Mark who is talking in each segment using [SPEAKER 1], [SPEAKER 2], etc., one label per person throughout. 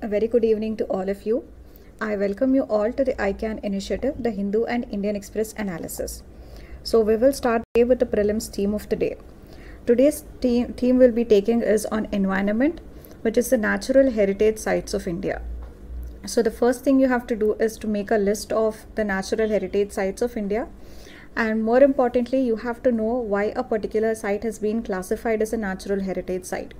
[SPEAKER 1] A very good evening to all of you. I welcome you all to the I-CAN initiative, the Hindu and Indian Express analysis. So, we will start today with the prelims theme of the day. Today's theme, theme we'll be taking is on environment, which is the natural heritage sites of India. So, the first thing you have to do is to make a list of the natural heritage sites of India. And more importantly, you have to know why a particular site has been classified as a natural heritage site.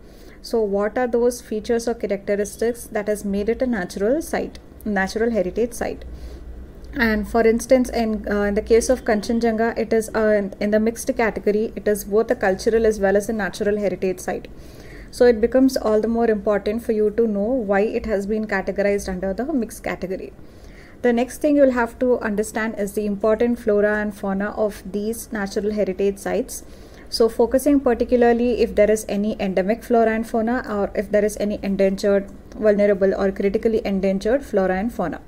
[SPEAKER 1] So, what are those features or characteristics that has made it a natural site, natural heritage site? And for instance, in, uh, in the case of Kanchenjunga, it is uh, in the mixed category. It is both a cultural as well as a natural heritage site. So it becomes all the more important for you to know why it has been categorized under the mixed category. The next thing you'll have to understand is the important flora and fauna of these natural heritage sites. So focusing particularly if there is any endemic flora and fauna or if there is any endangered, vulnerable or critically endangered flora and fauna.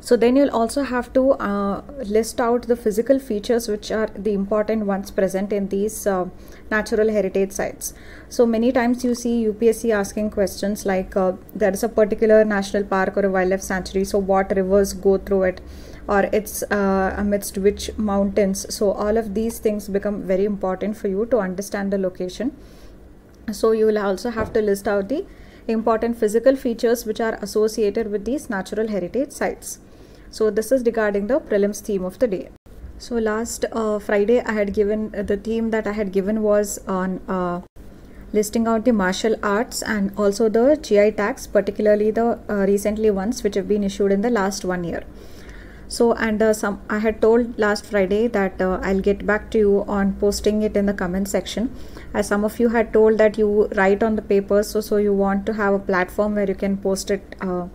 [SPEAKER 1] So then you'll also have to uh, list out the physical features which are the important ones present in these uh, natural heritage sites. So many times you see UPSC asking questions like uh, there is a particular national park or a wildlife sanctuary. So what rivers go through it or it's uh, amidst which mountains. So all of these things become very important for you to understand the location. So you will also have to list out the important physical features which are associated with these natural heritage sites. So this is regarding the prelims theme of the day. So last uh, Friday I had given uh, the theme that I had given was on uh, listing out the martial arts and also the GI tags, particularly the uh, recently ones which have been issued in the last one year. So and uh, some I had told last Friday that uh, I'll get back to you on posting it in the comment section. As some of you had told that you write on the papers, so so you want to have a platform where you can post it uh,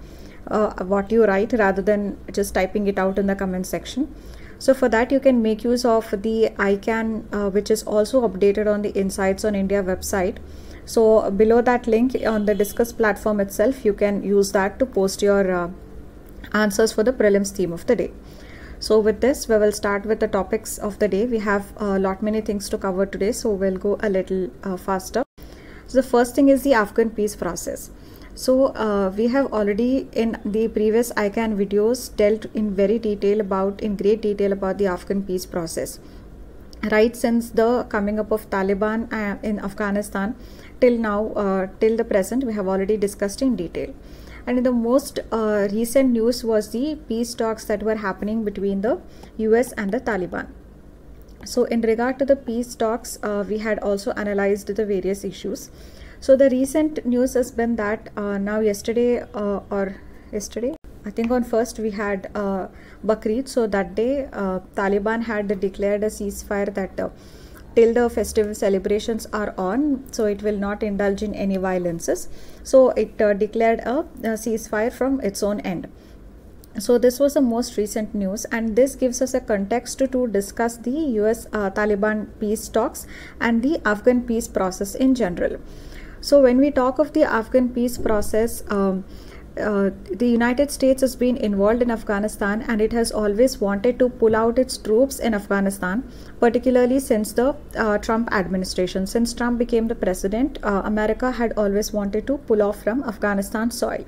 [SPEAKER 1] what you write rather than just typing it out in the comment section. So for that you can make use of the I-CAN uh, which is also updated on the Insights on India website. So below that link on the discuss platform itself you can use that to post your uh, answers for the prelims theme of the day. So with this we will start with the topics of the day. We have a lot many things to cover today so we'll go a little uh, faster. So the first thing is the Afghan peace process. So uh, we have already in the previous I-CAN videos dealt in very detail about in great detail about the Afghan peace process. Right since the coming up of Taliban uh, in Afghanistan till now uh, till the present we have already discussed in detail. And the most uh, recent news was the peace talks that were happening between the US and the Taliban. So in regard to the peace talks, uh, we had also analyzed the various issues. So the recent news has been that uh, now yesterday uh, or yesterday, I think on first we had uh, Bakrid. So that day, uh, Taliban had declared a ceasefire that till the festival celebrations are on, so it will not indulge in any violences. So it uh, declared a, a ceasefire from its own end so this was the most recent news and this gives us a context to, to discuss the us uh, taliban peace talks and the afghan peace process in general so when we talk of the Afghan peace process, um, uh, the United States has been involved in Afghanistan and it has always wanted to pull out its troops in Afghanistan, particularly since the uh, Trump administration. Since Trump became the president, uh, America had always wanted to pull off from Afghanistan soil.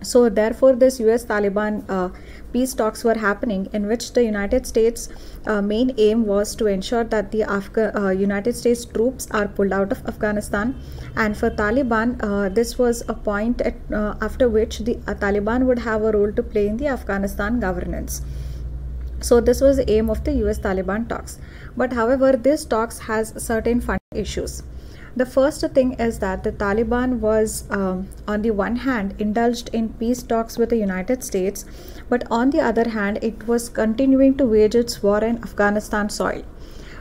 [SPEAKER 1] So, therefore, this US Taliban uh, peace talks were happening, in which the United States' uh, main aim was to ensure that the Afga- uh, United States troops are pulled out of Afghanistan. And for Taliban, uh, this was a point at, uh, after which the uh, Taliban would have a role to play in the Afghanistan governance. So, this was the aim of the US Taliban talks. But, however, this talks has certain fund issues. The first thing is that the Taliban was, um, on the one hand, indulged in peace talks with the United States, but on the other hand, it was continuing to wage its war in Afghanistan soil.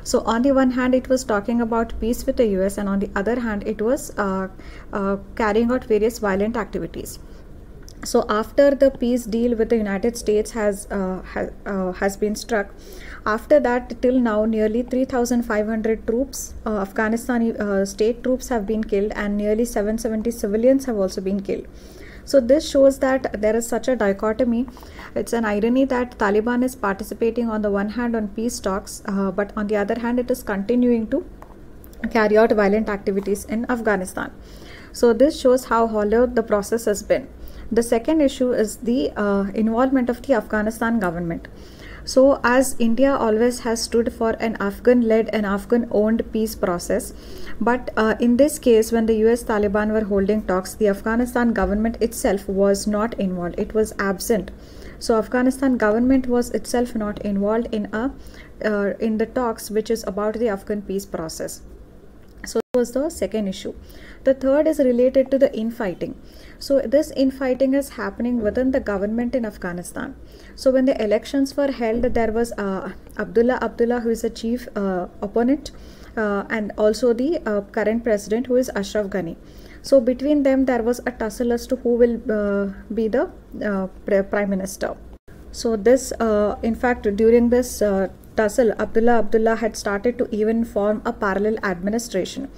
[SPEAKER 1] So, on the one hand, it was talking about peace with the US, and on the other hand, it was uh, uh, carrying out various violent activities so after the peace deal with the united states has uh, ha, uh, has been struck after that till now nearly 3500 troops uh, afghanistani uh, state troops have been killed and nearly 770 civilians have also been killed so this shows that there is such a dichotomy it's an irony that taliban is participating on the one hand on peace talks uh, but on the other hand it is continuing to carry out violent activities in afghanistan So this shows how hollow the process has been. The second issue is the uh, involvement of the Afghanistan government. So, as India always has stood for an Afghan led and Afghan owned peace process, but uh, in this case, when the US Taliban were holding talks, the Afghanistan government itself was not involved, it was absent. So, Afghanistan government was itself not involved in a uh, in the talks which is about the Afghan peace process. So, was the second issue. The third is related to the infighting. So, this infighting is happening within the government in Afghanistan. So, when the elections were held, there was uh, Abdullah Abdullah, who is the chief uh, opponent, uh, and also the uh, current president, who is Ashraf Ghani. So, between them, there was a tussle as to who will uh, be the uh, prime minister. So, this, in fact, during this tussle, Abdullah Abdullah had started to even form a parallel administration.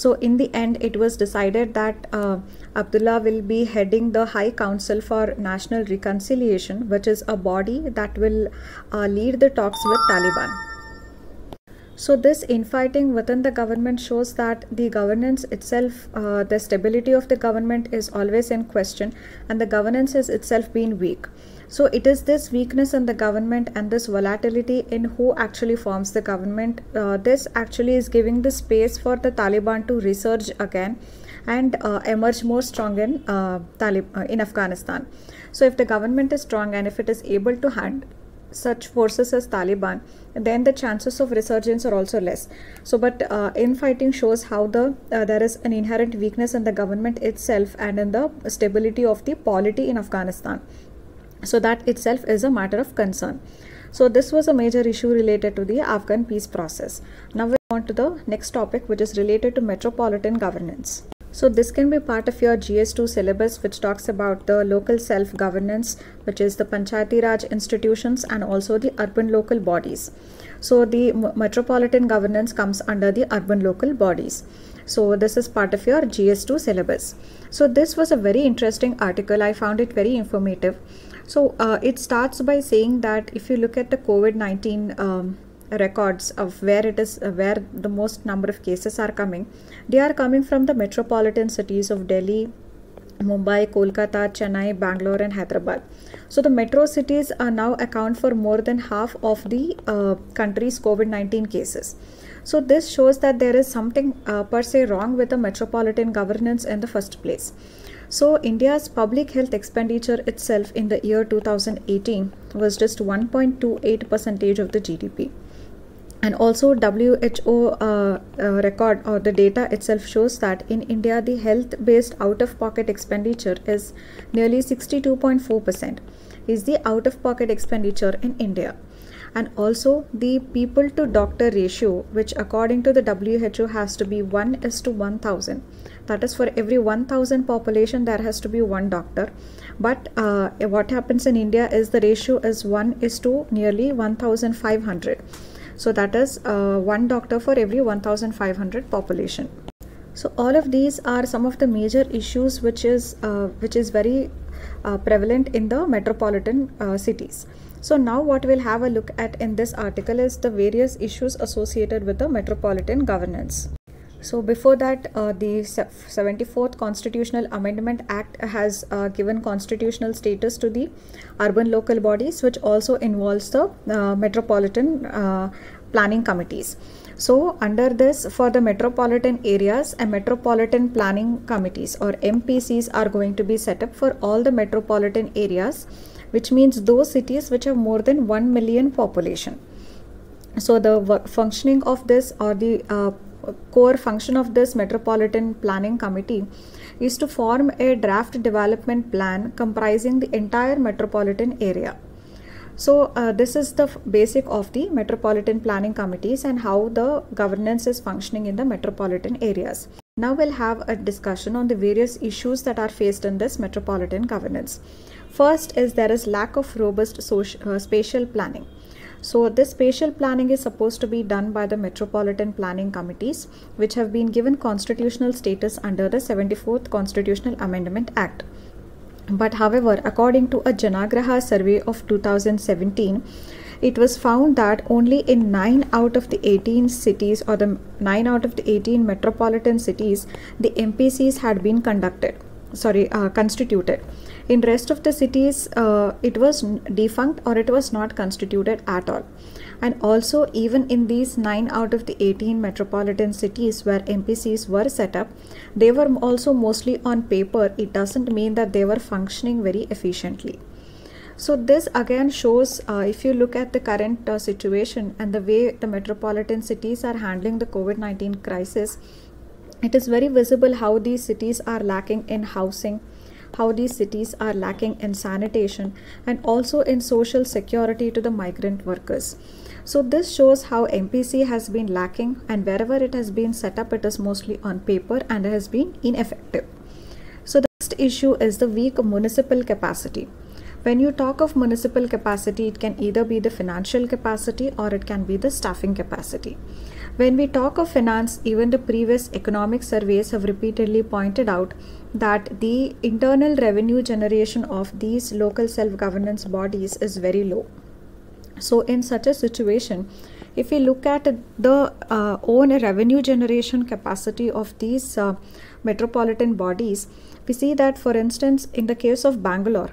[SPEAKER 1] So, in the end, it was decided that uh, Abdullah will be heading the High Council for National Reconciliation, which is a body that will uh, lead the talks with Taliban. So, this infighting within the government shows that the governance itself, uh, the stability of the government is always in question, and the governance is itself being weak. So it is this weakness in the government and this volatility in who actually forms the government. Uh, this actually is giving the space for the Taliban to resurge again and uh, emerge more strong in uh, Talib uh, in Afghanistan. So if the government is strong and if it is able to handle such forces as Taliban, then the chances of resurgence are also less. So, but uh, infighting shows how the uh, there is an inherent weakness in the government itself and in the stability of the polity in Afghanistan. So that itself is a matter of concern. So this was a major issue related to the Afghan peace process. Now we on to the next topic which is related to metropolitan governance. So this can be part of your GS2 syllabus which talks about the local self-governance which is the Panchayati Raj institutions and also the urban local bodies. So the metropolitan governance comes under the urban local bodies. So this is part of your GS2 syllabus. So this was a very interesting article. I found it very informative. So uh, it starts by saying that if you look at the COVID 19 um, records of where it is, uh, where the most number of cases are coming, they are coming from the metropolitan cities of Delhi, Mumbai, Kolkata, Chennai, Bangalore, and Hyderabad. So the metro cities are now account for more than half of the uh, country's COVID 19 cases. So this shows that there is something uh, per se wrong with the metropolitan governance in the first place. So, India's public health expenditure itself in the year 2018 was just 1.28 percentage of the GDP. And also, WHO uh, uh, record or the data itself shows that in India, the health based out of pocket expenditure is nearly 62.4%. Is the out of pocket expenditure in India and also the people to doctor ratio which according to the WHO has to be 1 is to 1000 that is for every 1000 population there has to be one doctor. But uh, what happens in india is the ratio is 1 is to nearly 1500 so that is uh, one doctor for every 1500 population. So all of these are some of the major issues which is uh, which is very uh, prevalent in the metropolitan uh, cities so now what we'll have a look at in this article is the various issues associated with the metropolitan governance so before that, uh, the 74th Constitutional Amendment Act has uh, given constitutional status to the urban local bodies, which also involves the uh, metropolitan uh, planning committees. So under this, for the metropolitan areas, a metropolitan planning committees or MPCs are going to be set up for all the metropolitan areas, which means those cities which have more than 1 million population. So the functioning of this or the uh, core function of this Metropolitan Planning Committee is to form a draft development plan comprising the entire metropolitan area. So uh, this is the basic of the metropolitan planning committees and how the governance is functioning in the metropolitan areas. Now we'll have a discussion on the various issues that are faced in this metropolitan governance. First is there is lack of robust social, uh, spatial planning. So this spatial planning is supposed to be done by the Metropolitan Planning Committees which have been given constitutional status under the 74th Constitutional Amendment Act. But however, according to a Janaagraha survey of 2017, it was found that only in 9 out of the 18 cities or the 9 out of the 18 metropolitan cities the MPCs had been conducted sorry uh, constituted in rest of the cities uh, it was defunct or it was not constituted at all. And also even in these 9 out of the 18 metropolitan cities where MPCs were set up they were also mostly on paper. It doesn't mean that they were functioning very efficiently. So this again shows uh, if you look at the current uh, situation and the way the metropolitan cities are handling the covid-19 crisis it is very visible how these cities are lacking in housing how these cities are lacking in sanitation and also in social security to the migrant workers so this shows how MPC has been lacking and wherever it has been set up it is mostly on paper and has been ineffective. So the next issue is the weak municipal capacity. When you talk of municipal capacity, it can either be the financial capacity or it can be the staffing capacity. When we talk of finance, even the previous economic surveys have repeatedly pointed out that the internal revenue generation of these local self governance bodies is very low. So, in such a situation, if we look at the uh, own revenue generation capacity of these uh, metropolitan bodies, we see that, for instance, in the case of Bangalore,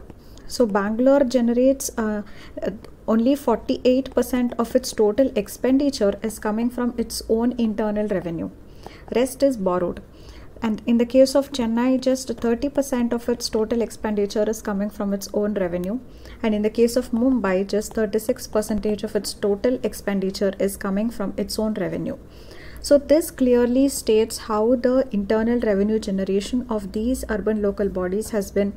[SPEAKER 1] so Bangalore generates uh, only 48% of its total expenditure is coming from its own internal revenue. Rest is borrowed and in the case of Chennai, just 30% of its total expenditure is coming from its own revenue. And in the case of Mumbai, just 36% of its total expenditure is coming from its own revenue. So, this clearly states how the internal revenue generation of these urban local bodies has been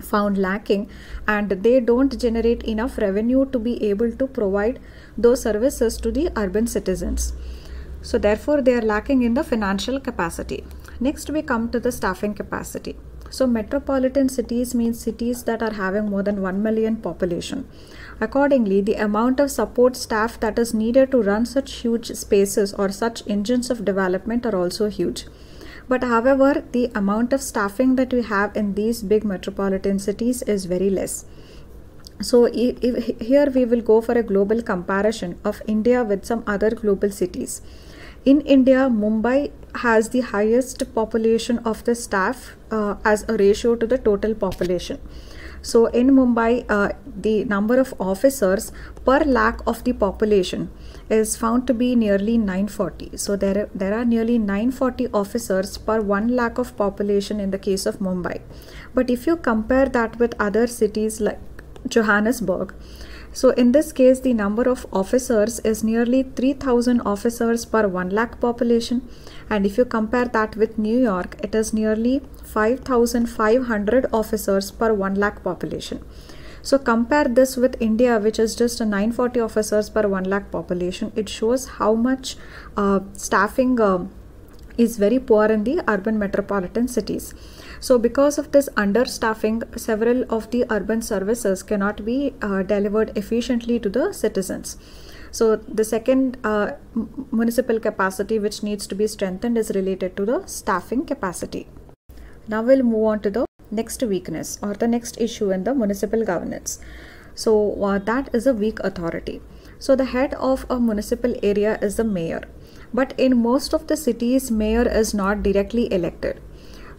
[SPEAKER 1] found lacking and they don't generate enough revenue to be able to provide those services to the urban citizens. So, therefore, they are lacking in the financial capacity. Next, we come to the staffing capacity. So, metropolitan cities means cities that are having more than 1 million population. Accordingly, the amount of support staff that is needed to run such huge spaces or such engines of development are also huge. But however, the amount of staffing that we have in these big metropolitan cities is very less. So if, here we will go for a global comparison of India with some other global cities. In India, Mumbai has the highest population of the staff uh, as a ratio to the total population. So in Mumbai, uh, the number of officers per lakh of the population is found to be nearly 940. So there, there are nearly 940 officers per 1 lakh of population in the case of Mumbai. But if you compare that with other cities like Johannesburg, so in this case, the number of officers is nearly 3000 officers per 1 lakh population. And if you compare that with New York, it is nearly 5500 officers per 1 lakh population. So compare this with India, which is just a 940 officers per 1 lakh population. It shows how much uh, staffing uh, is very poor in the urban metropolitan cities. So, because of this understaffing, several of the urban services cannot be uh, delivered efficiently to the citizens. So, the second uh, municipal capacity which needs to be strengthened is related to the staffing capacity. Now, we'll move on to the next weakness or the next issue in the municipal governance. So, uh, that is a weak authority. So, the head of a municipal area is the mayor. But in most of the cities, mayor is not directly elected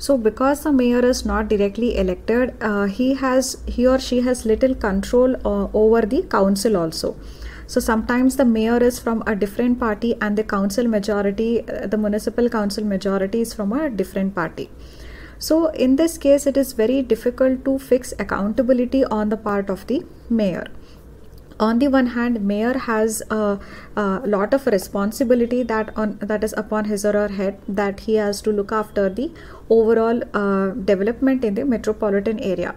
[SPEAKER 1] so because the mayor is not directly elected uh, he has he or she has little control uh, over the council also. So sometimes the mayor is from a different party and the council majority uh, the municipal council majority is from a different party. So in this case it is very difficult to fix accountability on the part of the mayor on the one hand mayor has a, a, lot of responsibility that on that is upon his or her head that he has to look after the overall uh, development in the metropolitan area.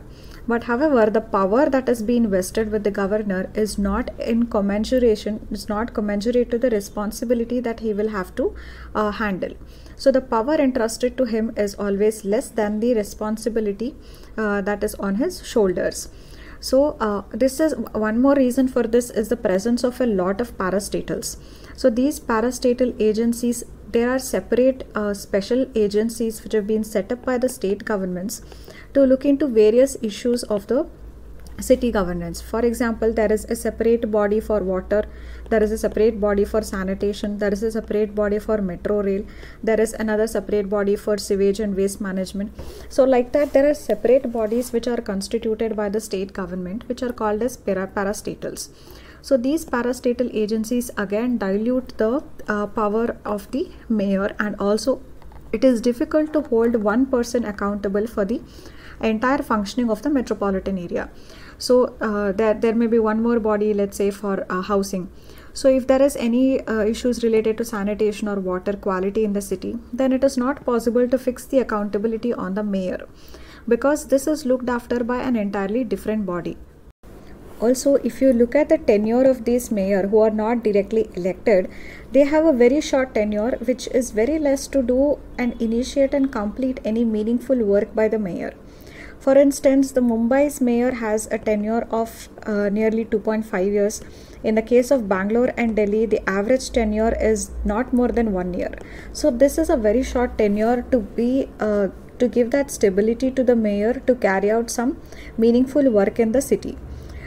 [SPEAKER 1] But however the power that has been vested with the governor is not in commensuration is not commensurate to the responsibility that he will have to uh, handle. So the power entrusted to him is always less than the responsibility uh, that is on his shoulders so uh, this is one more reason for this is the presence of a lot of parastatals. So these parastatal agencies, there are separate uh, special agencies which have been set up by the state governments to look into various issues of the city governance. For example there is a separate body for water there is a separate body for sanitation there is a separate body for metro rail there is another separate body for sewage and waste management. So like that there are separate bodies which are constituted by the state government which are called as para- parastatals. So these parastatal agencies again dilute the uh, power of the mayor and also it is difficult to hold one person accountable for the entire functioning of the metropolitan area so uh, there, there may be one more body let's say for uh, housing. So if there is any uh, issues related to sanitation or water quality in the city then it is not possible to fix the accountability on the mayor because this is looked after by an entirely different body. Also if you look at the tenure of these mayor who are not directly elected they have a very short tenure which is very less to do and initiate and complete any meaningful work by the mayor for instance, the Mumbai's mayor has a tenure of uh, nearly 2.5 years. In the case of Bangalore and Delhi, the average tenure is not more than one year. So this is a very short tenure to be uh, to give that stability to the mayor to carry out some meaningful work in the city.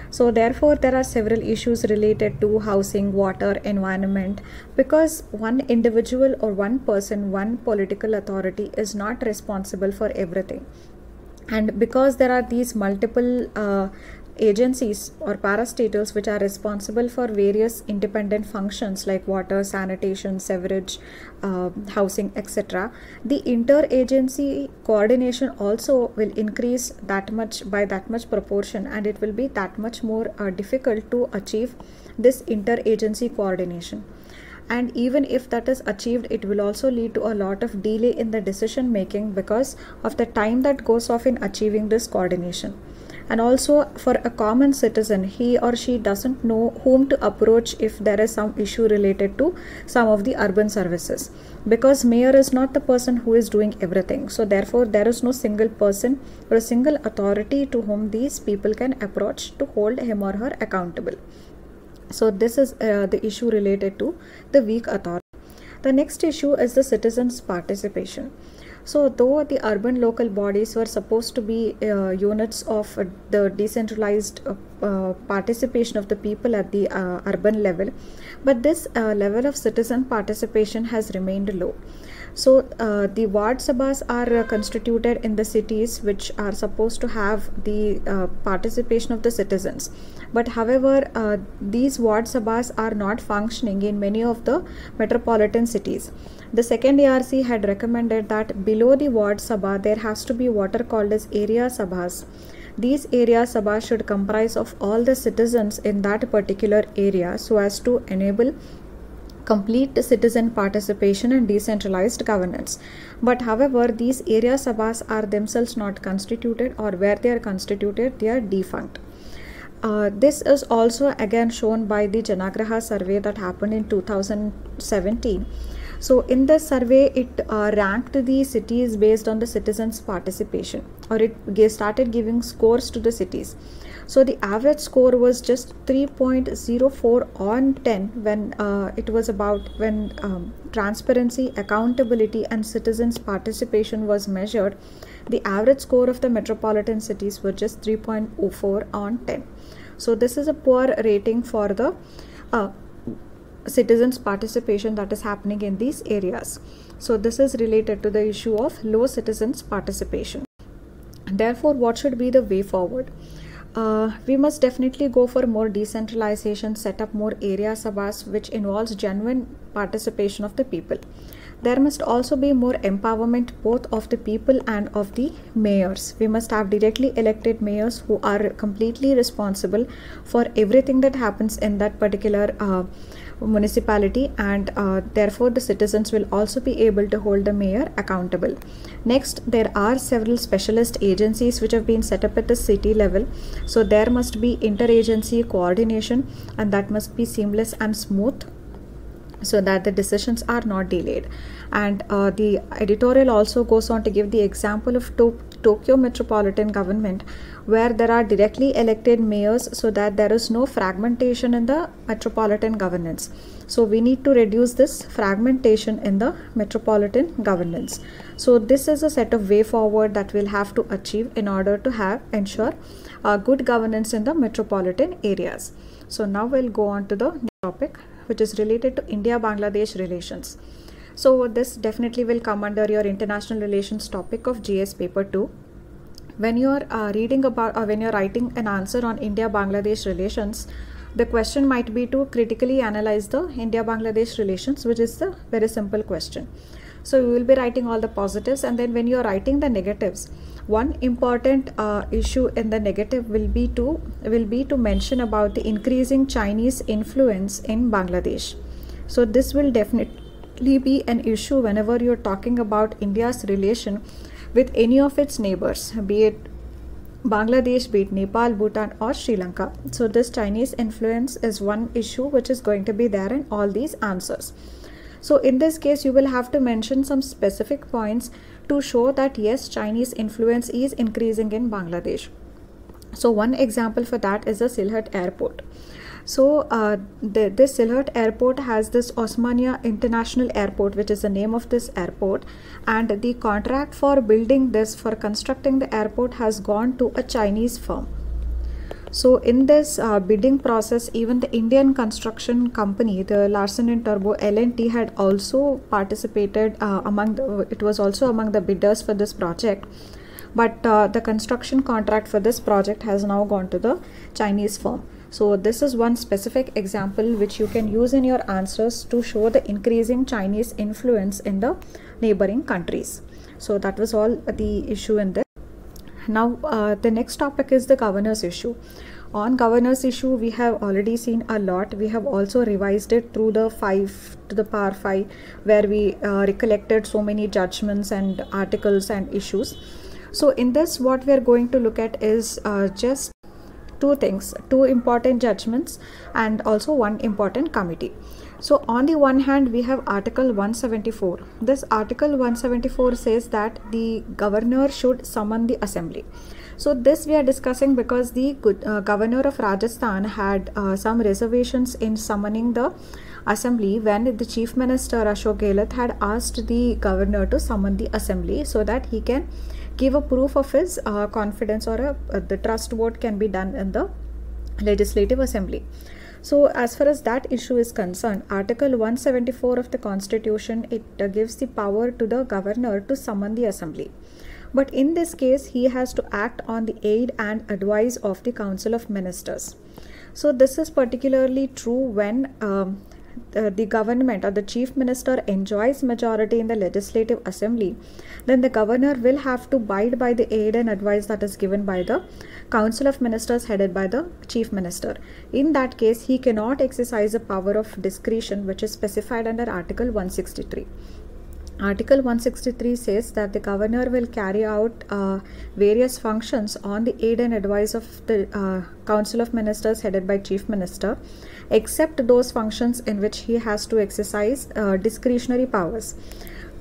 [SPEAKER 1] So therefore, there are several issues related to housing, water, environment, because one individual or one person, one political authority is not responsible for everything and because there are these multiple uh, agencies or parastatals which are responsible for various independent functions like water sanitation sewerage uh, housing etc the interagency coordination also will increase that much by that much proportion and it will be that much more uh, difficult to achieve this interagency coordination and even if that is achieved it will also lead to a lot of delay in the decision making because of the time that goes off in achieving this coordination. And also for a common citizen he or she doesn't know whom to approach if there is some issue related to some of the urban services. Because mayor is not the person who is doing everything. So therefore there is no single person or a single authority to whom these people can approach to hold him or her accountable so this is uh, the issue related to the weak authority. The next issue is the citizens participation. So though the urban local bodies were supposed to be uh, units of uh, the decentralized uh, uh, participation of the people at the uh, urban level but this level of citizen participation has remained low. So uh, the ward sabhas are uh, constituted in the cities which are supposed to have the uh, participation of the citizens. But however, uh, these ward sabhas are not functioning in many of the metropolitan cities. The second ARC had recommended that below the ward sabha there has to be what are called as area sabhas. These area sabhas should comprise of all the citizens in that particular area so as to enable complete citizen participation and decentralized governance. But however, these area sabhas are themselves not constituted or where they are constituted, they are defunct. Uh, this is also again shown by the Janaagraha survey that happened in 2017. So, in the survey, it uh, ranked the cities based on the citizens' participation, or it started giving scores to the cities. So the average score was just 3.04 on 10 when uh, it was about when um, transparency, accountability, and citizens' participation was measured. The average score of the metropolitan cities was just 3.04 on 10. So this is a poor rating for the uh, citizens participation that is happening in these areas. So this is related to the issue of low citizens participation. Therefore what should be the way forward? Uh, we must definitely go for more decentralization, set up more area sabhas which involves genuine participation of the people. There must also be more empowerment both of the people and of the mayors. We must have directly elected mayors who are completely responsible for everything that happens in that particular uh, municipality and uh, therefore the citizens will also be able to hold the mayor accountable. Next, there are several specialist agencies which have been set up at the city level. So there must be interagency coordination and that must be seamless and smooth so that the decisions are not delayed and uh, the editorial also goes on to give the example of two Tokyo metropolitan government where there are directly elected mayors so that there is no fragmentation in the metropolitan governance. So we need to reduce this fragmentation in the metropolitan governance. So this is a set of way forward that we'll have to achieve in order to have ensure uh, good governance in the metropolitan areas. So now we'll go on to the topic which is related to India-Bangladesh relations. So this definitely will come under your international relations topic of GS paper 2. When you are uh, reading about or when you're writing an answer on India-Bangladesh relations, the question might be to critically analyze the India-Bangladesh relations, which is a very simple question. So you will be writing all the positives and then when you are writing the negatives, one important uh, issue in the negative will be to will be to mention about the increasing Chinese influence in Bangladesh. So this will definitely be an issue whenever you're talking about India's relation with any of its neighbors, be it Bangladesh, be it Nepal, Bhutan, or Sri Lanka. So, this Chinese influence is one issue which is going to be there in all these answers. So, in this case, you will have to mention some specific points to show that yes, Chinese influence is increasing in Bangladesh. So one example for that is the Sylhet airport. So uh, the, this Sylhet airport has this Osmania International Airport, which is the name of this airport, and the contract for building this, for constructing the airport, has gone to a Chinese firm. So in this uh, bidding process, even the Indian construction company, the Larsen and Toubro L&T had also participated uh, among the, it was also among the bidders for this project. But uh, the construction contract for this project has now gone to the Chinese firm. So this is one specific example which you can use in your answers to show the increasing Chinese influence in the neighboring countries. So that was all the issue in this. Now, uh, the next topic is the governance issue. On governance issue, we have already seen a lot. We have also revised it through the 5 to the power 5, where we uh, recollected so many judgments and articles and issues. So, in this, what we are going to look at is uh, just two things two important judgments and also one important committee so on the one hand we have article 174 this article 174 says that the governor should summon the assembly. So this we are discussing because the uh, governor of rajasthan had uh, some reservations in summoning the assembly when the chief minister ashok gehlot had asked the governor to summon the assembly so that he can give a proof of his uh, confidence or a, uh, the trust vote can be done in the legislative assembly so as far as that issue is concerned, Article 174 of the Constitution, it uh, gives the power to the governor to summon the assembly. But in this case, he has to act on the aid and advice of the Council of Ministers. So this is particularly true when um, the, the government or the chief minister enjoys majority in the legislative assembly, then the governor will have to abide by the aid and advice that is given by the council of ministers headed by the chief minister. In that case, he cannot exercise a power of discretion which is specified under Article 163. Article 163 says that the governor will carry out uh, various functions on the aid and advice of the uh, Council of Ministers headed by Chief Minister, except those functions in which he has to exercise uh, discretionary powers.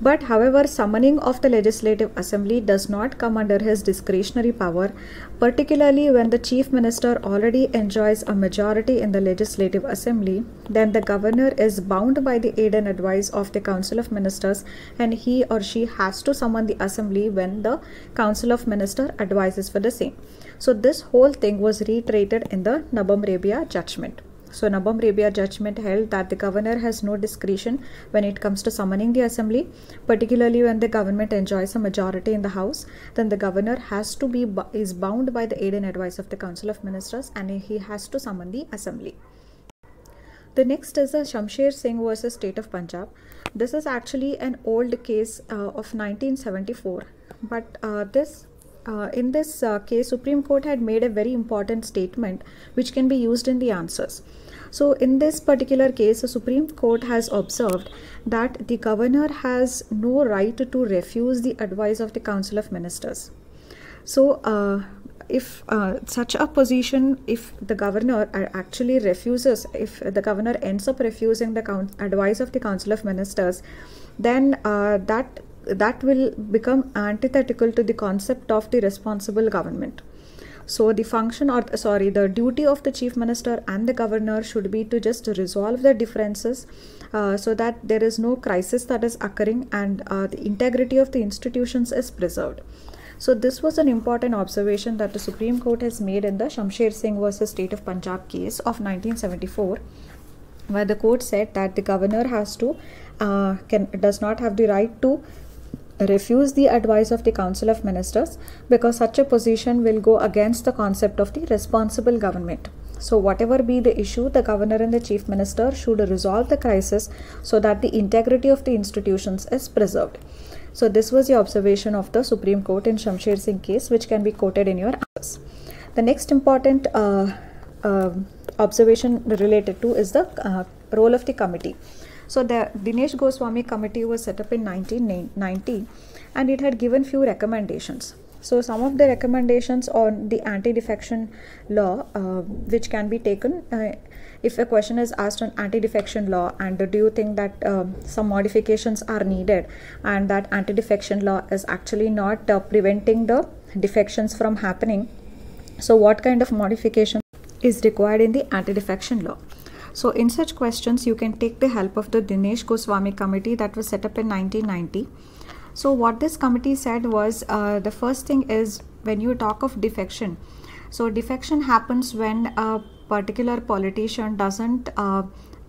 [SPEAKER 1] But however, summoning of the Legislative Assembly does not come under his discretionary power, particularly when the Chief Minister already enjoys a majority in the Legislative Assembly, then the Governor is bound by the aid and advice of the Council of Ministers and he or she has to summon the Assembly when the Council of Ministers advises for the same. So this whole thing was reiterated in the Nabam Rebia judgment. So Nabam Rebia judgment held that the governor has no discretion when it comes to summoning the assembly, particularly when the government enjoys a majority in the house. Then the governor has to be is bound by the aid and advice of the council of ministers, and he has to summon the assembly. The next is the Shamsher Singh versus State of Punjab. This is actually an old case uh, of 1974, but uh, this uh, in this uh, case, Supreme Court had made a very important statement which can be used in the answers. So, in this particular case, the Supreme Court has observed that the governor has no right to refuse the advice of the Council of Ministers. So, uh, if uh, such a position, if the governor actually refuses, if the governor ends up refusing the advice of the Council of Ministers, then uh, that that will become antithetical to the concept of the responsible government so the function or sorry the duty of the chief minister and the governor should be to just resolve the differences uh, so that there is no crisis that is occurring and uh, the integrity of the institutions is preserved. So this was an important observation that the supreme court has made in the shamsher singh versus state of punjab case of 1974 where the court said that the governor has to uh, can does not have the right to refuse the advice of the council of ministers because such a position will go against the concept of the responsible government. So whatever be the issue the governor and the chief minister should resolve the crisis so that the integrity of the institutions is preserved. So this was the observation of the supreme court in shamsher singh case which can be quoted in your answers. The next important uh, uh, observation related to is the uh, role of the committee so the Dinesh Goswami committee was set up in 1990 and it had given few recommendations. So some of the recommendations on the anti-defection law uh, which can be taken uh, if a question is asked on anti-defection law and do you think that uh, some modifications are needed and that anti-defection law is actually not uh, preventing the defections from happening so what kind of modification is required in the anti-defection law so in such questions, you can take the help of the Dinesh Goswami committee that was set up in 1990. So what this committee said was uh, the first thing is when you talk of defection. So defection happens when a particular politician doesn't uh,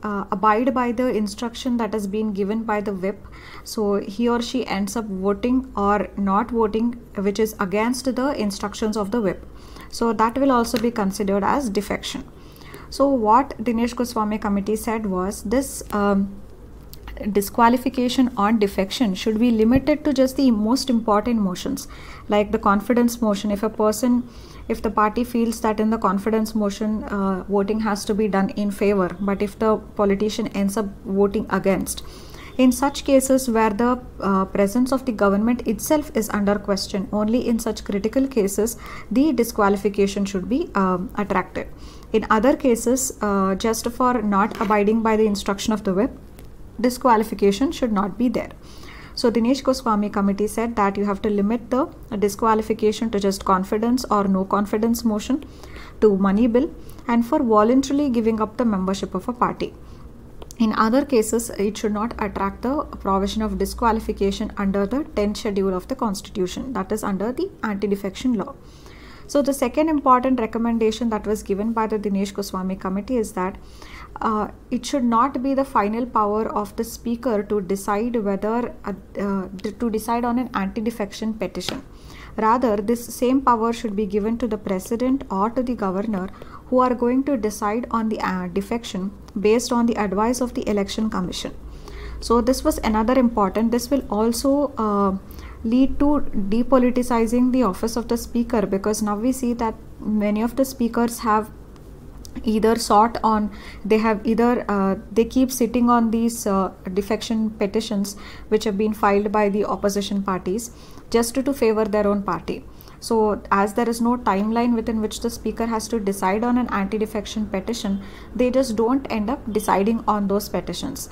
[SPEAKER 1] uh, abide by the instruction that has been given by the whip so he or she ends up voting or not voting which is against the instructions of the whip so that will also be considered as defection so what Dinesh Goswami committee said was this um, disqualification on defection should be limited to just the most important motions like the confidence motion. If a person if the party feels that in the confidence motion uh, voting has to be done in favor but if the politician ends up voting against in such cases where the uh, presence of the government itself is under question only in such critical cases the disqualification should be um, attracted in other cases, uh, just for not abiding by the instruction of the whip, disqualification should not be there. So Dinesh Goswami committee said that you have to limit the disqualification to just confidence or no confidence motion to money bill and for voluntarily giving up the membership of a party. In other cases, it should not attract the provision of disqualification under the 10th schedule of the constitution that is under the anti-defection law. So the second important recommendation that was given by the Dinesh Goswami committee is that uh, it should not be the final power of the speaker to decide whether uh, uh, to decide on an anti-defection petition. Rather, this same power should be given to the president or to the governor who are going to decide on the uh, defection based on the advice of the election commission. So this was another important. This will also uh, lead to depoliticizing the office of the speaker because now we see that many of the speakers have either sought on they have either uh, they keep sitting on these uh, defection petitions which have been filed by the opposition parties just to, to favor their own party. So as there is no timeline within which the speaker has to decide on an anti-defection petition they just don't end up deciding on those petitions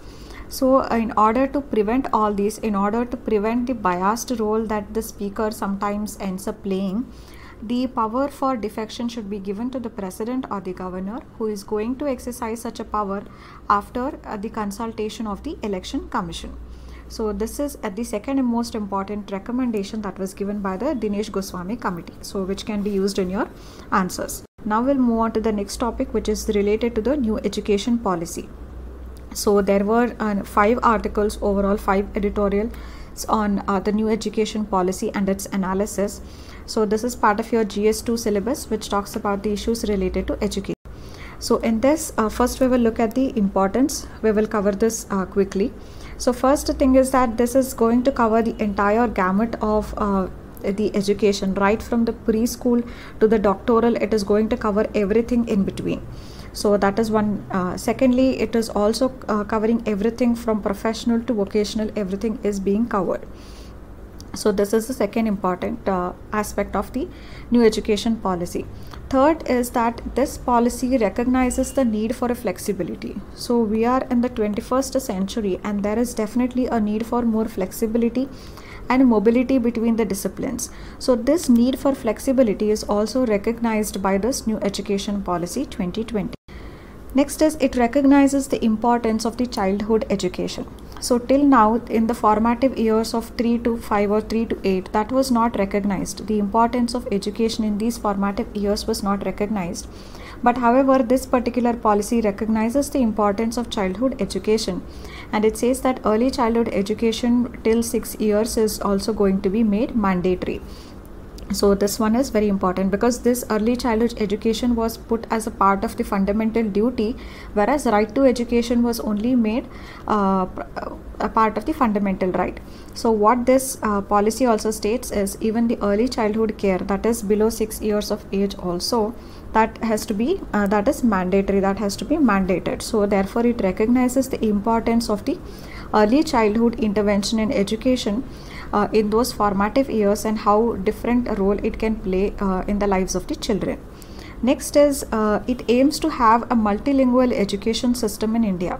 [SPEAKER 1] so in order to prevent all these in order to prevent the biased role that the speaker sometimes ends up playing the power for defection should be given to the president or the governor who is going to exercise such a power after uh, the consultation of the election commission. So this is at the second most important recommendation that was given by the Dinesh Goswami committee so which can be used in your answers. Now we'll move on to the next topic which is related to the new education policy so there were uh, five articles overall five editorials on uh, the new education policy and its analysis. So this is part of your gs2 syllabus which talks about the issues related to education. So in this uh, first we will look at the importance. We will cover this uh, quickly. So first thing is that this is going to cover the entire gamut of uh, the education right from the preschool to the doctoral. It is going to cover everything in between so that is one uh, secondly it is also uh, covering everything from professional to vocational everything is being covered so this is the second important uh, aspect of the new education policy third is that this policy recognizes the need for a flexibility so we are in the 21st century and there is definitely a need for more flexibility and mobility between the disciplines. So, this need for flexibility is also recognized by this new education policy 2020. Next is it recognizes the importance of the childhood education. So, till now, in the formative years of 3 to 5 or 3 to 8, that was not recognized. The importance of education in these formative years was not recognized. But, however, this particular policy recognizes the importance of childhood education and it says that early childhood education till 6 years is also going to be made mandatory so this one is very important because this early childhood education was put as a part of the fundamental duty whereas right to education was only made uh, a part of the fundamental right. So what this uh, policy also states is even the early childhood care that is below 6 years of age also that has to be uh, that is mandatory that has to be mandated. So therefore it recognizes the importance of the early childhood intervention in education uh, in those formative years and how different role it can play uh, in the lives of the children. Next is uh, it aims to have a multilingual education system in India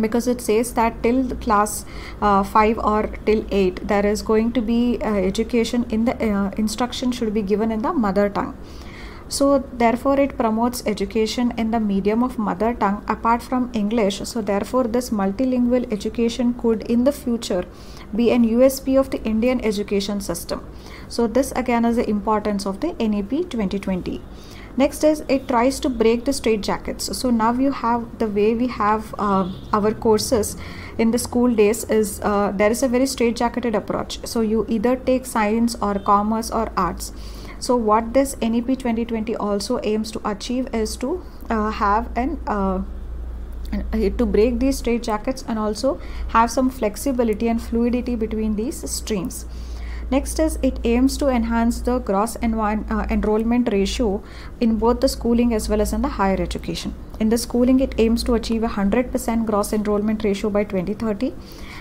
[SPEAKER 1] because it says that till class uh, 5 or till 8 there is going to be uh, education in the uh, instruction should be given in the mother tongue so therefore it promotes education in the medium of mother tongue apart from english so therefore this multilingual education could in the future be an USP of the Indian education system. So this again is the importance of the NEP 2020. Next is it tries to break the straitjackets. So now you have the way we have uh, our courses in the school days is uh, there is a very straitjacketed approach. So you either take science or commerce or arts. So what this NEP 2020 also aims to achieve is to uh, have an uh, to break these straight jackets and also have some flexibility and fluidity between these streams. Next is it aims to enhance the gross uh, enrollment ratio in both the schooling as well as in the higher education. In the schooling, it aims to achieve a 100% gross enrollment ratio by 2030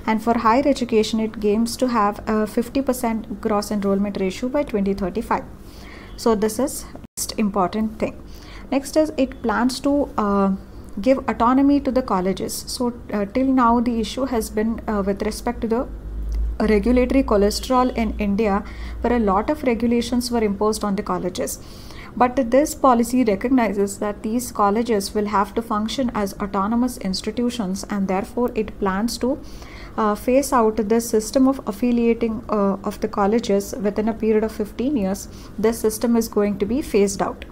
[SPEAKER 1] and for higher education, it aims to have a 50% gross enrollment ratio by 2035. So this is most important thing. Next is it plans to uh, give autonomy to the colleges. So, uh, till now, the issue has been uh, with respect to the regulatory cholesterol in India, where a lot of regulations were imposed on the colleges. But this policy recognizes that these colleges will have to function as autonomous institutions, and therefore, it plans to uh, phase out the system of affiliating uh, of the colleges within a period of 15 years. This system is going to be phased out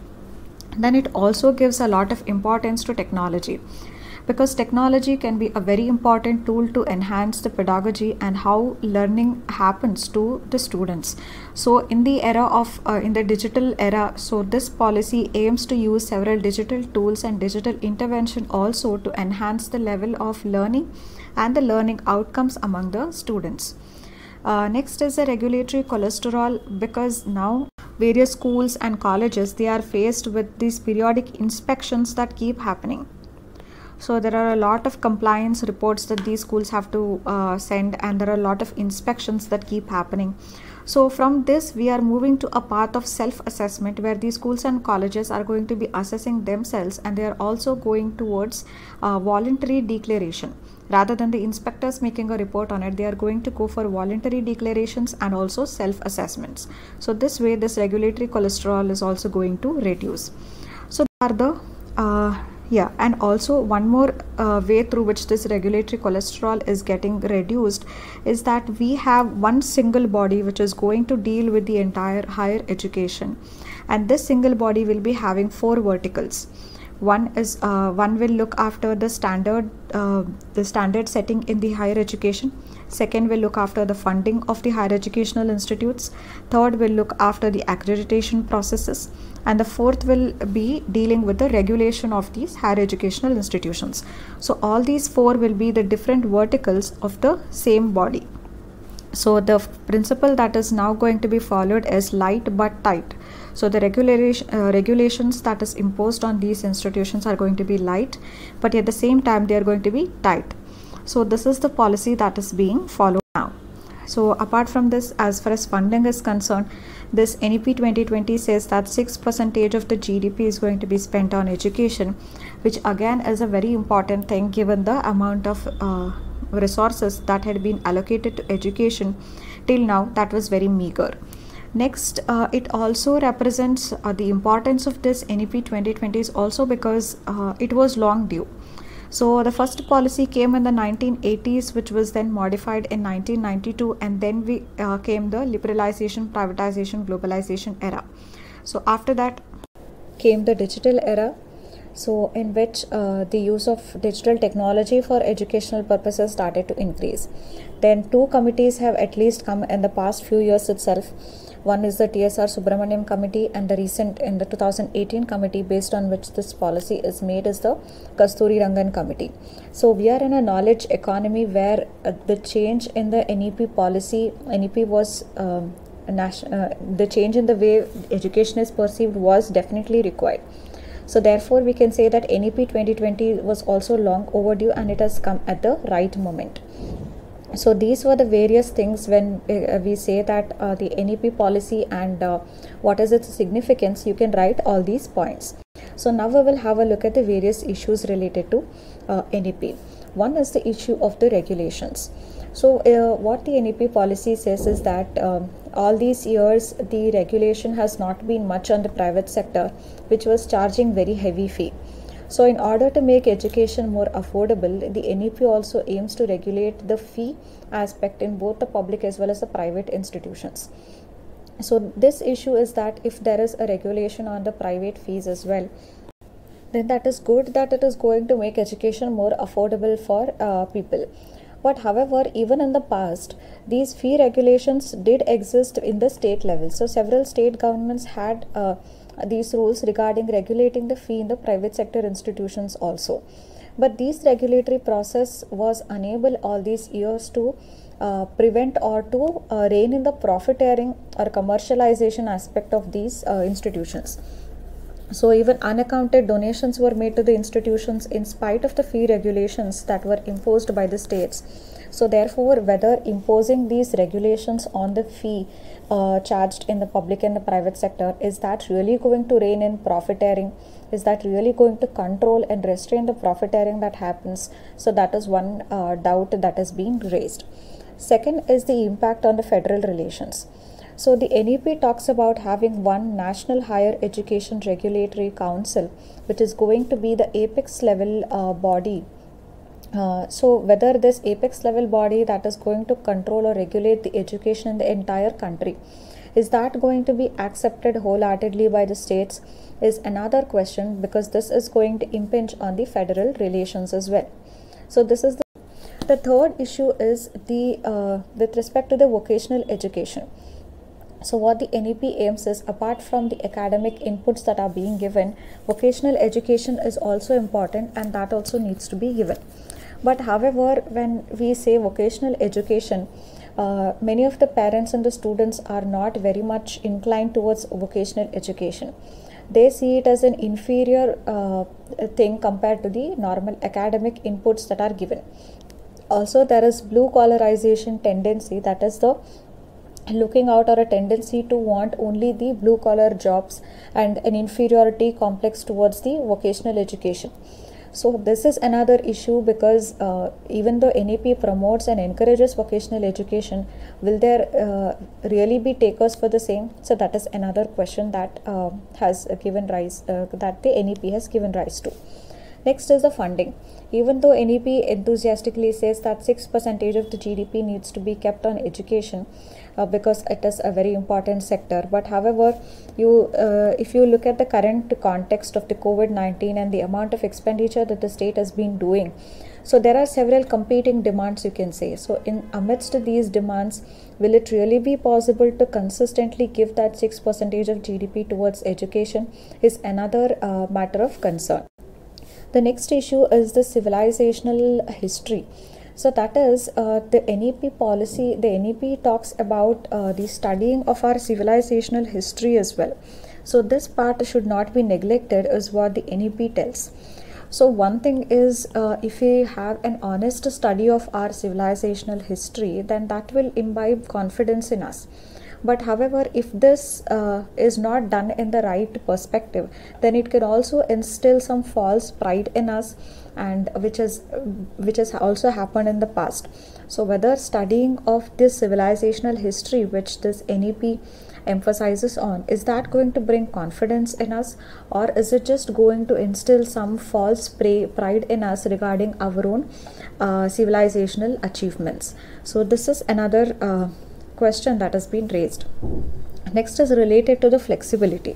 [SPEAKER 1] then it also gives a lot of importance to technology. Because technology can be a very important tool to enhance the pedagogy and how learning happens to the students. So in the era of uh, in the digital era so this policy aims to use several digital tools and digital intervention also to enhance the level of learning and the learning outcomes among the students. Uh, next is the regulatory cholesterol because now various schools and colleges they are faced with these periodic inspections that keep happening. So there are a lot of compliance reports that these schools have to uh, send and there are a lot of inspections that keep happening. So from this we are moving to a path of self assessment where these schools and colleges are going to be assessing themselves and they are also going towards uh, voluntary declaration rather than the inspectors making a report on it they are going to go for voluntary declarations and also self assessments so this way this regulatory cholesterol is also going to reduce. So are the uh, yeah and also one more uh, way through which this regulatory cholesterol is getting reduced is that we have one single body which is going to deal with the entire higher education. And this single body will be having four verticals one is uh, one will look after the standard uh, the standard setting in the higher education. Second will look after the funding of the higher educational institutes. Third will look after the accreditation processes. And the fourth will be dealing with the regulation of these higher educational institutions. So all these four will be the different verticals of the same body. So the principle that is now going to be followed is light but tight so the regulation uh, regulations that is imposed on these institutions are going to be light but at the same time they are going to be tight. So this is the policy that is being followed now. So apart from this as far as funding is concerned this NEP 2020 says that 6 percentage of the GDP is going to be spent on education which again is a very important thing given the amount of uh, resources that had been allocated to education till now that was very meager next uh, it also represents uh, the importance of this nep 2020 is also because uh, it was long due. So the first policy came in the 1980s which was then modified in 1992 and then we uh, came the liberalization privatization globalization era. So after that came the digital era so in which uh, the use of digital technology for educational purposes started to increase. Then two committees have at least come in the past few years itself one is the TSR Subramanian committee and the recent in the 2018 committee based on which this policy is made is the Kasturirangan committee. So we are in a knowledge economy where uh, the change in the NEP policy, NEP was um, national, uh, the change in the way education is perceived was definitely required. So therefore we can say that NEP 2020 was also long overdue and it has come at the right moment so these were the various things when uh, we say that uh, the nep policy and uh, what is its significance you can write all these points. So now we will have a look at the various issues related to uh, nep one is the issue of the regulations. So uh, what the nep policy says is that um, all these years the regulation has not been much on the private sector which was charging very heavy fee so, in order to make education more affordable, the NEP also aims to regulate the fee aspect in both the public as well as the private institutions. So, this issue is that if there is a regulation on the private fees as well, then that is good that it is going to make education more affordable for uh, people. But however, even in the past, these fee regulations did exist in the state level. So, several state governments had uh, these rules regarding regulating the fee in the private sector institutions also. But this regulatory process was unable all these years to uh, prevent or to uh, rein in the profiteering or commercialization aspect of these uh, institutions. So even unaccounted donations were made to the institutions in spite of the fee regulations that were imposed by the states. So therefore whether imposing these regulations on the fee uh, charged in the public and the private sector is that really going to rein in profiteering? Is that really going to control and restrain the profiteering that happens? So that is one uh, doubt that is being raised. Second is the impact on the federal relations. So the NEP talks about having one national higher education regulatory council which is going to be the apex level uh, body uh, so whether this apex level body that is going to control or regulate the education in the entire country is that going to be accepted wholeheartedly by the states is another question because this is going to impinge on the federal relations as well. So this is the, the third issue is the uh, with respect to the vocational education. So what the NEP aims is apart from the academic inputs that are being given vocational education is also important and that also needs to be given but however, when we say vocational education, uh, many of the parents and the students are not very much inclined towards vocational education. They see it as an inferior uh, thing compared to the normal academic inputs that are given. Also, there is blue collarization tendency, that is the looking out or a tendency to want only the blue collar jobs and an inferiority complex towards the vocational education so this is another issue because uh, even though NEP promotes and encourages vocational education, will there uh, really be takers for the same? So that is another question that uh, has given rise uh, that the NEP has given rise to. Next is the funding. Even though NEP enthusiastically says that six percentage of the GDP needs to be kept on education, uh, because it is a very important sector. But however you uh, if you look at the current context of the covid-19 and the amount of expenditure that the state has been doing so there are several competing demands you can say. So in amidst these demands will it really be possible to consistently give that 6 percentage of gdp towards education is another uh, matter of concern. The next issue is the civilizational history so that is uh, the NEP policy. The NEP talks about uh, the studying of our civilizational history as well. So this part should not be neglected, is what the NEP tells. So one thing is, uh, if we have an honest study of our civilizational history, then that will imbibe confidence in us. but however if this uh, is not done in the right perspective then it can also instill some false pride in us and which is which has also happened in the past. So whether studying of this civilizational history which this nep emphasizes on is that going to bring confidence in us or is it just going to instill some false pride in us regarding our own uh, civilizational achievements? So this is another uh, question that has been raised. Next is related to the flexibility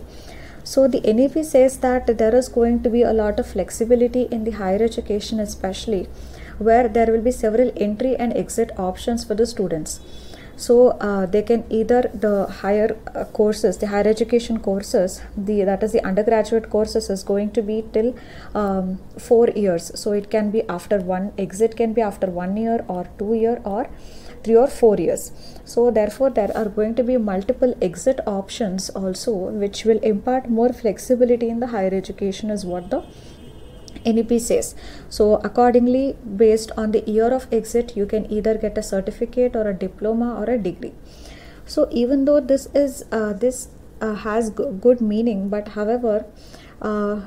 [SPEAKER 1] so the NEP says that there is going to be a lot of flexibility in the higher education especially where there will be several entry and exit options for the students. So uh, they can either the higher uh, courses the higher education courses the that is the undergraduate courses is going to be till um, four years. So it can be after one exit can be after one year or two year or three or four years so therefore there are going to be multiple exit options also which will impart more flexibility in the higher education is what the NEP says. So accordingly, based on the year of exit, you can either get a certificate or a diploma or a degree. So even though this is uh, this uh, has good meaning, but however, uh,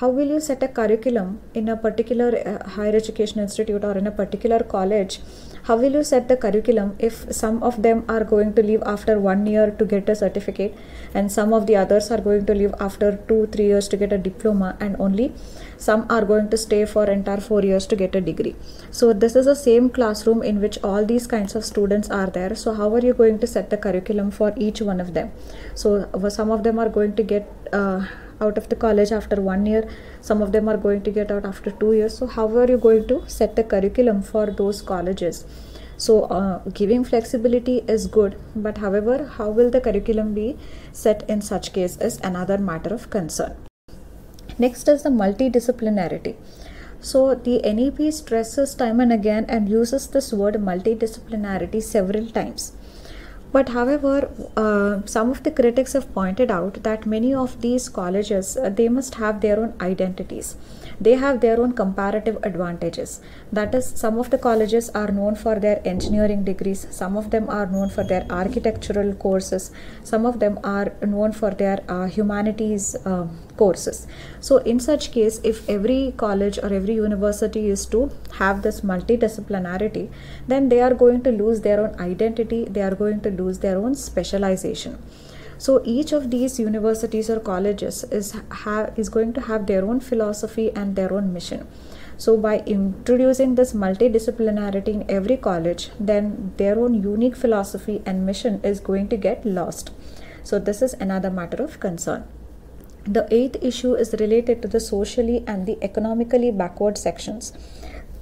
[SPEAKER 1] how will you set a curriculum in a particular uh, higher education institute or in a particular college how will you set the curriculum if some of them are going to leave after one year to get a certificate and some of the others are going to leave after two three years to get a diploma and only some are going to stay for entire four years to get a degree. So this is the same classroom in which all these kinds of students are there. So how are you going to set the curriculum for each one of them? So some of them are going to get uh, out of the college after one year. Some of them are going to get out after two years. So how are you going to set the curriculum for those colleges? So uh, giving flexibility is good but however how will the curriculum be set in such case is another matter of concern. Next is the multidisciplinarity. So the NEP stresses time and again and uses this word multidisciplinarity several times but however, uh, some of the critics have pointed out that many of these colleges uh, they must have their own identities. They have their own comparative advantages. That is, some of the colleges are known for their engineering degrees. Some of them are known for their architectural courses. Some of them are known for their uh, humanities uh, courses. So, in such case, if every college or every university is to have this multidisciplinarity, then they are going to lose their own identity. They are going to lose their own specialization. So each of these universities or colleges is is going to have their own philosophy and their own mission. So by introducing this multidisciplinarity in every college, then their own unique philosophy and mission is going to get lost. So this is another matter of concern. The eighth issue is related to the socially and the economically backward sections.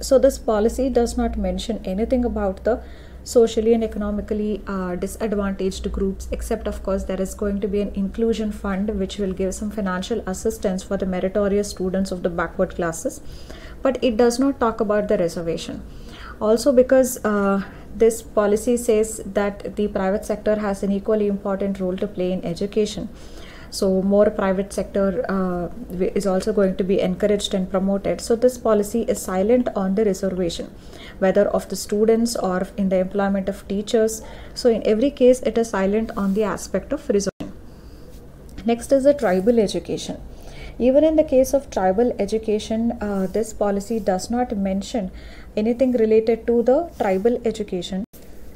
[SPEAKER 1] So, this policy does not mention anything about the socially and economically uh, disadvantaged groups, except, of course, there is going to be an inclusion fund which will give some financial assistance for the meritorious students of the backward classes. But it does not talk about the reservation. Also, because uh, this policy says that the private sector has an equally important role to play in education so more private sector uh, is also going to be encouraged and promoted. So this policy is silent on the reservation whether of the students or in the employment of teachers. So in every case it is silent on the aspect of reservation. Next is the tribal education. Even in the case of tribal education uh, this policy does not mention anything related to the tribal education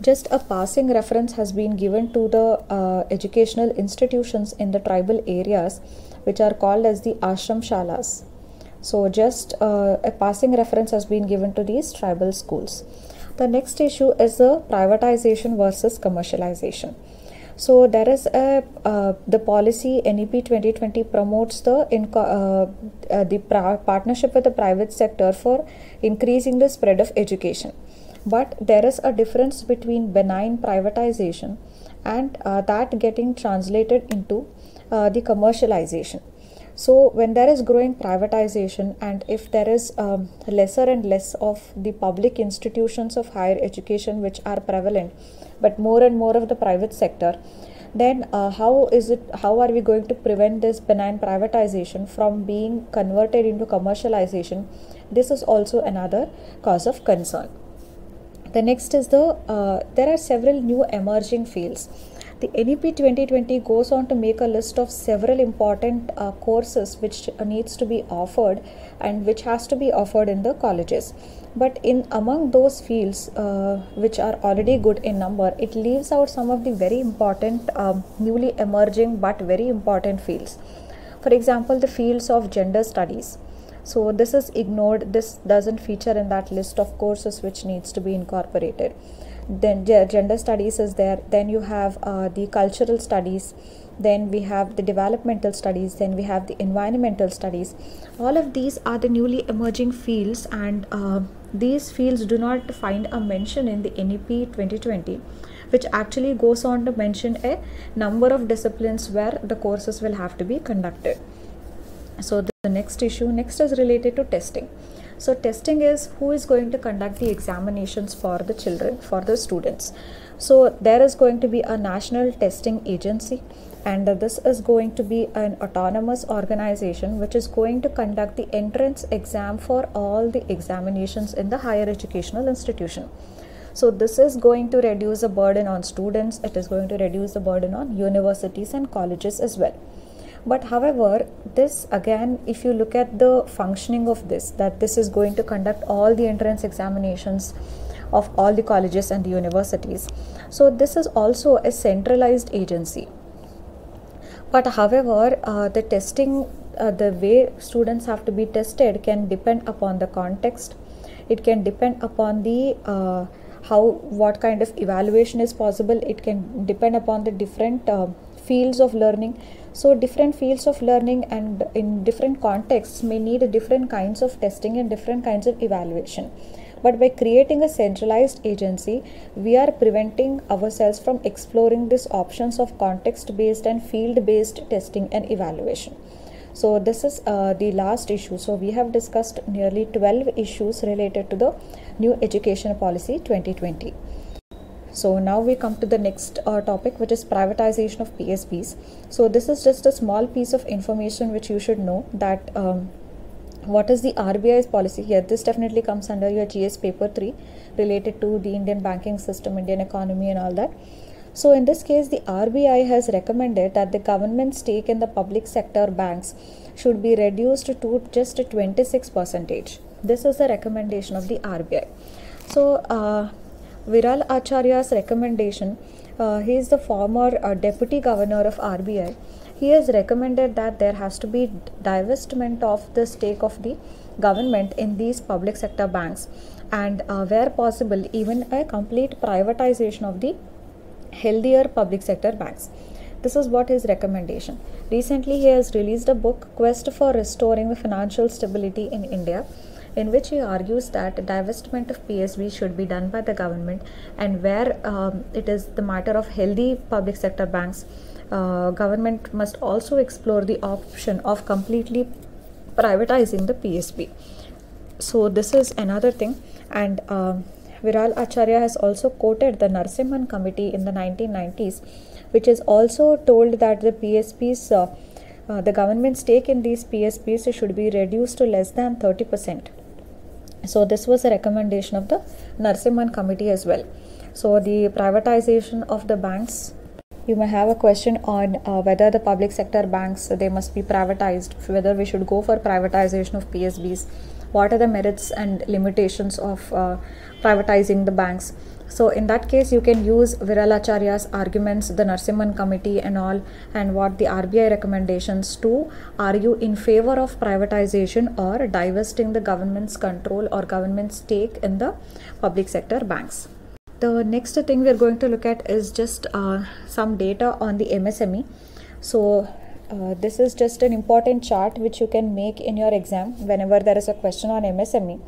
[SPEAKER 1] just a passing reference has been given to the uh, educational institutions in the tribal areas, which are called as the ashram shalas. So, just uh, a passing reference has been given to these tribal schools. The next issue is the privatization versus commercialization. So there is a uh, the policy NEP 2020 promotes the uh, uh, the partnership with the private sector for increasing the spread of education but there is a difference between benign privatization and uh, that getting translated into uh, the commercialization. So when there is growing privatization and if there is um, lesser and less of the public institutions of higher education which are prevalent but more and more of the private sector then uh, how is it how are we going to prevent this benign privatization from being converted into commercialization? This is also another cause of concern the next is the uh, there are several new emerging fields The NEP 2020 goes on to make a list of several important uh, courses which needs to be offered and which has to be offered in the colleges. But in among those fields uh, which are already good in number, it leaves out some of the very important, um, newly emerging but very important fields. For example, the fields of gender studies. So this is ignored. This doesn't feature in that list of courses which needs to be incorporated. Then gender studies is there. Then you have uh, the cultural studies. Then we have the developmental studies. Then we have the environmental studies. All of these are the newly emerging fields and uh, these fields do not find a mention in the nep 2020 which actually goes on to mention a number of disciplines where the courses will have to be conducted so the next issue next is related to testing so testing is who is going to conduct the examinations for the children, for the students. So there is going to be a national testing agency and this is going to be an autonomous organization which is going to conduct the entrance exam for all the examinations in the higher educational institution. So this is going to reduce the burden on students, it is going to reduce the burden on universities and colleges as well but however this again if you look at the functioning of this that this is going to conduct all the entrance examinations of all the colleges and the universities. So this is also a centralized agency. But however uh, the testing uh, the way students have to be tested can depend upon the context. It can depend upon the uh, how what kind of evaluation is possible. It can depend upon the different uh, fields of learning so different fields of learning and in different contexts may need different kinds of testing and different kinds of evaluation. But by creating a centralized agency we are preventing ourselves from exploring these options of context based and field based testing and evaluation. So this is uh, the last issue. So we have discussed nearly 12 issues related to the new education policy 2020 so now we come to the next uh, topic which is privatization of PSBs. So this is just a small piece of information which you should know that um, what is the RBI's policy here. This definitely comes under your GS paper 3 related to the Indian banking system, Indian economy and all that. So in this case, the RBI has recommended that the government stake in the public sector banks should be reduced to just 26 percentage. This is the recommendation of the RBI. So uh, Viral Acharya's recommendation, uh, he is the former uh, deputy governor of RBI. He has recommended that there has to be divestment of the stake of the government in these public sector banks and uh, where possible even a complete privatization of the healthier public sector banks. This is what his recommendation. Recently, he has released a book, Quest for Restoring the Financial Stability in India, in which he argues that divestment of PSB should be done by the government, and where um, it is the matter of healthy public sector banks, uh, government must also explore the option of completely privatizing the PSB. So this is another thing, and um, Viral Acharya has also quoted the Narasimham Committee in the 1990s, which is also told that the PSBs. Uh, uh, the government stake in these PSBs should be reduced to less than 30 percent. So this was a recommendation of the Narasimham committee as well. So the privatization of the banks you may have a question on uh, whether the public sector banks they must be privatized whether we should go for privatization of psbs what are the merits and limitations of uh, privatizing the banks so in that case, you can use Viral Acharya's arguments, the Narasimham committee and all, and what the RBI recommendations to you in favor of privatization or divesting the government's control or government stake in the public sector banks. The next thing we are going to look at is just uh, some data on the MSME. So uh, this is just an important chart which you can make in your exam whenever there is a question on MSME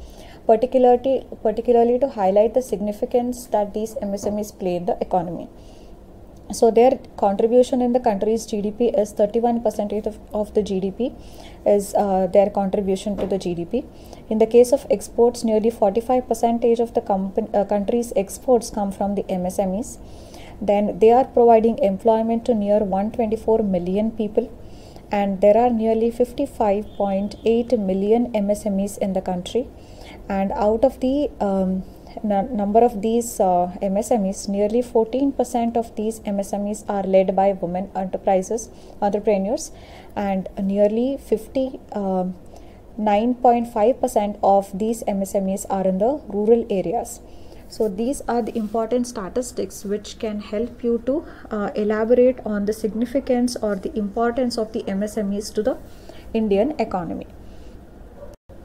[SPEAKER 1] particularly particularly to highlight the significance that these MSMEs play in the economy. So their contribution in the country's GDP is 31 percent of, of the GDP is uh, their contribution to the GDP. In the case of exports, nearly 45% of the uh, country's exports come from the MSMEs. Then they are providing employment to near 124 million people and there are nearly 55.8 million MSMEs in the country and out of the um, number of these uh, MSMEs, nearly 14% of these MSMEs are led by women enterprises, entrepreneurs, and nearly 50. Um, 9.5% of these MSMEs are in the rural areas. So, these are the important statistics which can help you to uh, elaborate on the significance or the importance of the MSMEs to the Indian economy.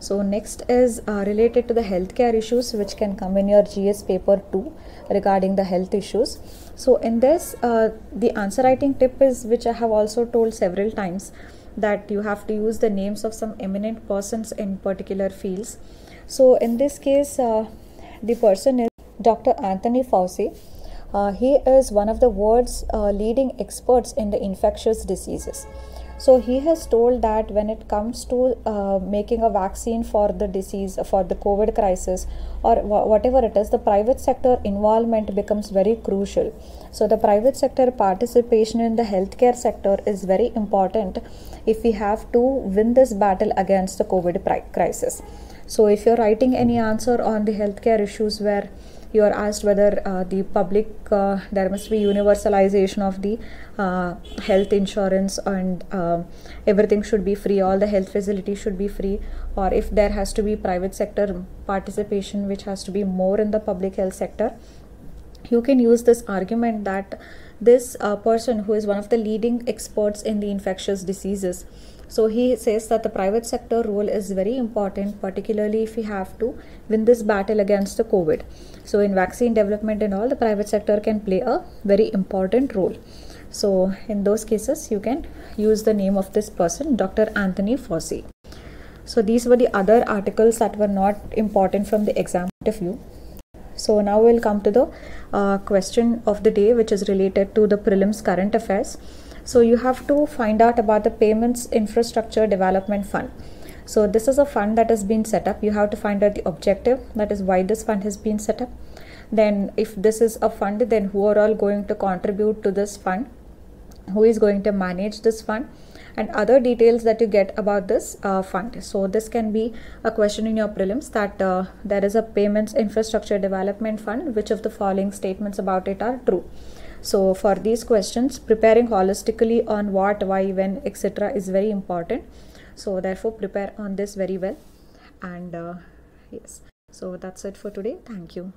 [SPEAKER 1] So, next is uh, related to the healthcare issues which can come in your GS paper 2 regarding the health issues. So, in this, uh, the answer writing tip is which I have also told several times that you have to use the names of some eminent persons in particular fields. So, in this case, uh, the person is Dr. Anthony Fauci. Uh, he is one of the world's uh, leading experts in the infectious diseases. So, he has told that when it comes to uh, making a vaccine for the disease, for the COVID crisis, or wh- whatever it is, the private sector involvement becomes very crucial. So, the private sector participation in the healthcare sector is very important if we have to win this battle against the COVID crisis. So, if you're writing any answer on the healthcare issues where you are asked whether uh, the public uh, there must be universalization of the uh, health insurance and um, everything should be free all the health facilities should be free or if there has to be private sector participation which has to be more in the public health sector you can use this argument that this uh, person who is one of the leading experts in the infectious diseases so he says that the private sector role is very important particularly if we have to win this battle against the covid. So in vaccine development and all the private sector can play a very important role. So in those cases you can use the name of this person dr anthony fauci. So these were the other articles that were not important from the exam point of view. So now we'll come to the uh, question of the day which is related to the prelims current affairs so you have to find out about the payments infrastructure development fund. So this is a fund that has been set up. You have to find out the objective that is why this fund has been set up. Then if this is a fund then who are all going to contribute to this fund? Who is going to manage this fund? And other details that you get about this uh, fund. So this can be a question in your prelims that uh, there is a payments infrastructure development fund which of the following statements about it are true so for these questions preparing holistically on what why when etc is very important. So therefore prepare on this very well. And uh, yes. So that's it for today. Thank you